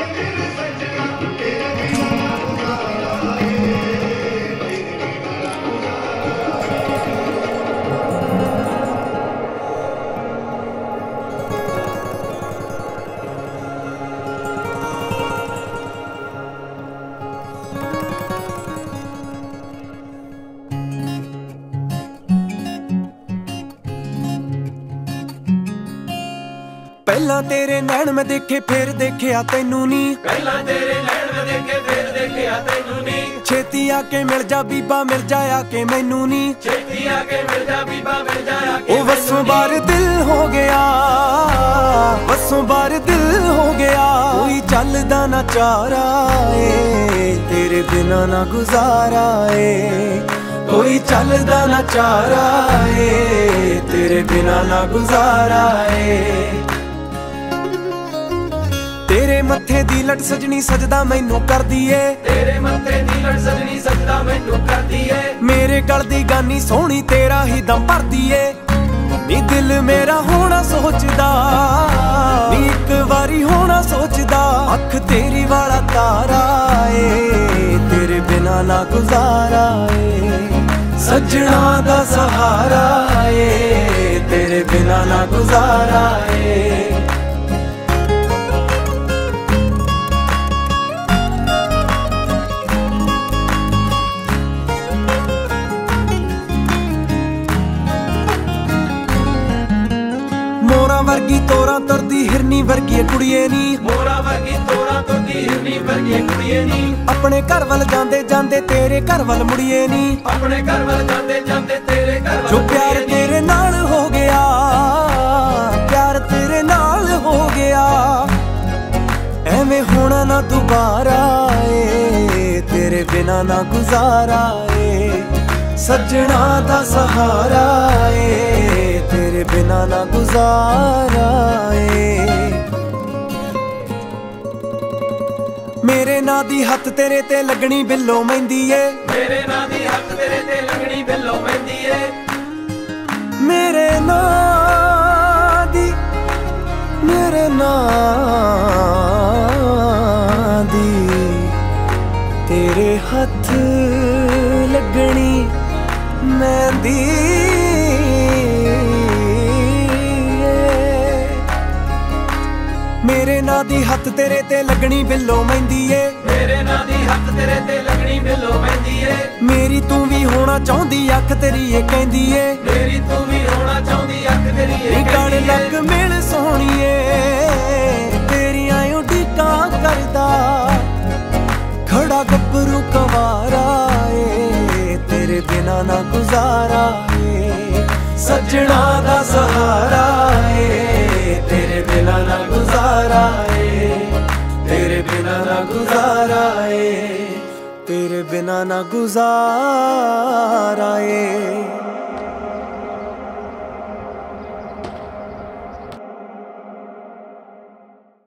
Thank. ਪਹਿਲਾਂ ਤੇਰੇ ਨੈਣ ਮੈਂ ਦੇਖੇ ਫਿਰ ਦੇਖਿਆ ਤੈਨੂੰ ਨਹੀਂ ਪਹਿਲਾਂ ਤੇਰੇ ਨੈਣ ਮੈਂ ਦੇਖੇ ਫਿਰ ਦੇਖਿਆ ਤੈਨੂੰ ਨਹੀਂ ਛੇਤੀ ਆ ਕੇ ਮਿਲ ਜਾ ਬੀਬਾ ਮਿਲ ਜਾ ਆ ਕੇ ਮੈਨੂੰ ਨਹੀਂ ਛੇਤੀ ਆ ਕੇ ਮਿਲ ਜਾ ਬੀਬਾ ਮਿਲ ਜਾ ਆ ਕੇ ਉਹ ਵਸੋਂ ਬਾਰ ਦਿਲ ਹੋ ਗਿਆ ਵਸੋਂ ਬਾਰ ਦਿਲ ਹੋ ਗਿਆ। ਕੋਈ ਚੱਲਦਾ ਨਾ ਚਾਰਾ ਏ ਤੇਰੇ ਬਿਨਾ ਨਾ ਗੁਜ਼ਾਰਾ ਏ। ਕੋਈ ਚੱਲਦਾ ਨਾ ਚਾਰਾ ਏ ਤੇਰੇ ਬਿਨਾ ਨਾ ਗੁਜ਼ਾਰਾ ਏ। ਤੇਰੇ ਮੱਥੇ ਦੀ ਲਟ ਸਜਣੀ ਸਜਦਾ ਮੈਨੂੰ ਕਰਦੀ ਏ। ਤੇਰੇ ਮੱਥੇ ਦੀ ਲੜ ਸਜਣੀ ਸਜਦਾ ਮੈਨੂੰ ਕਰਦੀ ਏ। ਮੇਰੇ ਗਲ ਦੀ ਗਾਨੀ ਸੋਹਣੀ ਤੇਰਾ ਹੀ ਦਮ ਭਰਦੀ ਏ। ਨੀ ਦਿਲ ਮੇਰਾ ਹੋਣਾ ਸੋਚਦਾ ਨੀ ਇੱਕ ਵਾਰੀ ਹੋਣਾ ਸੋਚਦਾ ਅੱਖ ਤੇਰੀ ਵਾਲਾ ਤਾਰਾ ਏ। ਤੇਰੇ ਬਿਨਾ ਨਾ ਗੁਜ਼ਾਰਾ ਏ। ਸੱਜਣਾ ਦਾ ਸਹਾਰਾ ਏ। ਤੇਰੇ ਬਿਨਾ ਨਾ ਗੁਜ਼ਾਰਾ ਏ। ਮੋਰਾ ਵਰਗੀ ਤੋਰਾ ਤੁਰਦੀ ਹਿਰਨੀ ਵਰਗੀ ਕੁੜੀਏ ਨੀ। ਮੋਰਾ ਵਰਗੀ ਤੋਰਾ ਤੁਰਦੀ ਹਿਰਨੀ ਵਰਗੀ ਕੁੜੀਏ ਨੀ। ਆਪਣੇ ਘਰ ਵੱਲ ਜਾਂਦੇ ਜਾਂਦੇ ਤੇਰੇ ਘਰ ਵੱਲ ਮੁੜੀਏ ਨੀ। ਆਪਣੇ ਘਰ ਵੱਲ ਜਾਂਦੇ ਜਾਂਦੇ ਤੇਰੇ ਘਰ ਵੱਲ ਜੋ ਪਿਆਰ ਤੇਰੇ ਨਾਲ ਹੋ ਗਿਆ ਪਿਆਰ ਤੇਰੇ ਨਾਲ ਹੋ ਗਿਆ। ਐਵੇਂ ਹੋਣਾ ਨਾ ਦੁਬਾਰਾ ਏ ਤੇਰੇ ਬਿਨਾ ਨਾ ਗੁਜ਼ਾਰਾ ਏ। ਸੱਜਣਾ ਦਾ ਸਹਾਰਾ ਏ ਮੇਰੇ ਨਾਂ ਦੀ ਹੱਥ ਤੇਰੇ ਤੇ ਲੱਗਣੀ ਬਿੱਲੋ ਮਹਿੰਦੀ ਏ। ਮੇਰੇ ਨਾਂ ਦੀ ਹੱਥ ਤੇਰੇ ਤੇ ਲੱਗਣੀ ਬਿੱਲੋ ਮਹਿੰਦੀ ਏ। ਮੇਰੇ ਨਾਂ ਦੀ ਮੇਰੇ ਨਾਂ ਦੀ ਤੇਰੇ ਹੱਥ ਲੱਗਣੀ ਮਹਿੰਦੀ ਮੇਰੇ ਨਾਂ ਦੀ ਹੱਥ ਤੇਰੇ ਤੇ ਲੱਗਣੀ ਬਿੱਲੋ ਮਹਿੰਦੀ ਏ। ਮੇਰੇ ਨਾਂ ਦੀ ਹੱਥ ਤੇਰੇ ਤੇ ਲੱਗਣੀ ਬਿੱਲੋ ਮਹਿੰਦੀ ਏ। ਮੇਰੀ ਤੂੰ ਵੀ ਹੋਣਾ ਚਾਹੁੰਦੀ ਅੱਖ ਤੇਰੀ ਏ ਕਹਿੰਦੀ ਏ। ਮੇਰੀ ਤੂੰ ਵੀ ਹੋਣਾ ਚਾਹੁੰਦੀ ਅੱਖ ਤੇਰੀ ਏ ਕਣ ਕਹਿੰਦੀ ਲੱਗ ਮਿਲ ਸੋਹਣੀਏ ਤੇਰੀਆਂ ਉਡੀਕਾਂ ਕਰਦਾ ਖੜਾ ਗੱਭਰੂ ਕਵਾਰਾ ਏ। ਤੇਰੇ ਬਿਨਾ ਨਾ ਗੁਜ਼ਾਰਾ ਏ। ਸੱਜਣਾ ਦਾ ਸਹਾਰਾ ਬਿਨਾ ਨਾ ਗੁਜ਼ਾਰਾ ਏ ਤੇਰੇ ਬਿਨਾ ਨਾ ਗੁਜ਼ਾਰਾ ਏ